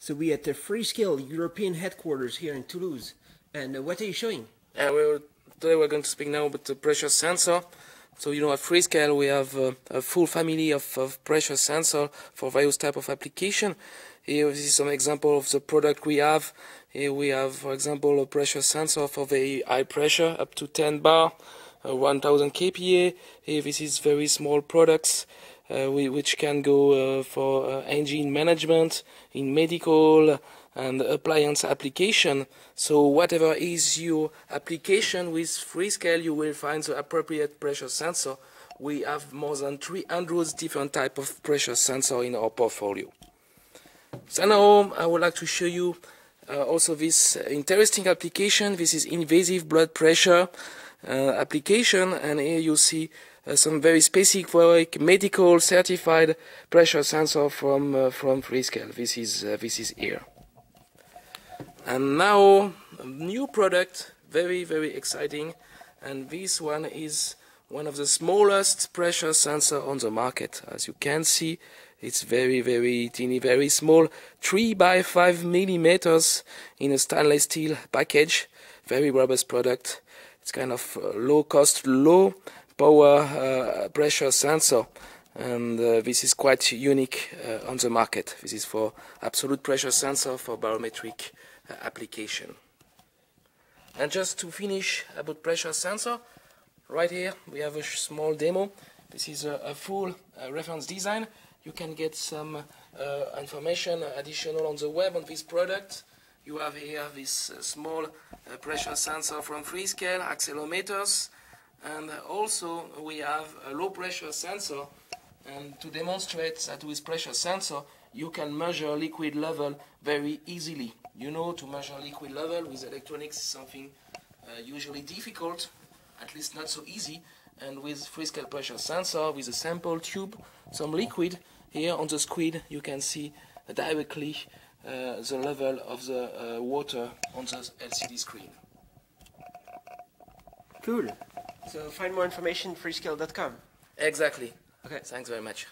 So we at the Freescale European headquarters here in Toulouse. And uh, what are you showing? Uh, we're, today we're going to speak now about the pressure sensor. So you know at Freescale we have uh, a full family of, of pressure sensor for various type of application. Here this is some example of the product we have. Here we have for example a pressure sensor for very high pressure up to 10 bar, uh, 1000 kPa. Here this is very small products we, which can go uh, for uh, engine management in medical and appliance application. So whatever is your application with Freescale, you will find the appropriate pressure sensor. We have more than 300 different type of pressure sensor in our portfolio. So now I would like to show you uh, also this interesting application. This is invasive blood pressure uh, application, and here you see uh, some very specific medical certified pressure sensor from uh, from Freescale. This is uh, this is here. And now a new product, very very exciting, and this one is one of the smallest pressure sensor on the market. As you can see, it's very very teeny, very small, three by five millimeters in a stainless steel package. Very robust product. It's kind of low cost, low power uh, pressure sensor and uh, this is quite unique uh, on the market. This is for absolute pressure sensor for barometric uh, application. And just to finish about pressure sensor, right here we have a small demo. This is a, a full uh, reference design. You can get some uh, information additional on the web on this product. You have here this small pressure sensor from Freescale, accelerometers, and also we have a low pressure sensor and to demonstrate that with pressure sensor you can measure liquid level very easily. You know to measure liquid level with electronics is something uh, usually difficult, at least not so easy and with Freescale pressure sensor with a sample tube, some liquid, here on the screen you can see directly uh, the level of the uh, water on the LCD screen. Cool. So find more information freescale.com. Exactly. Okay. Thanks very much.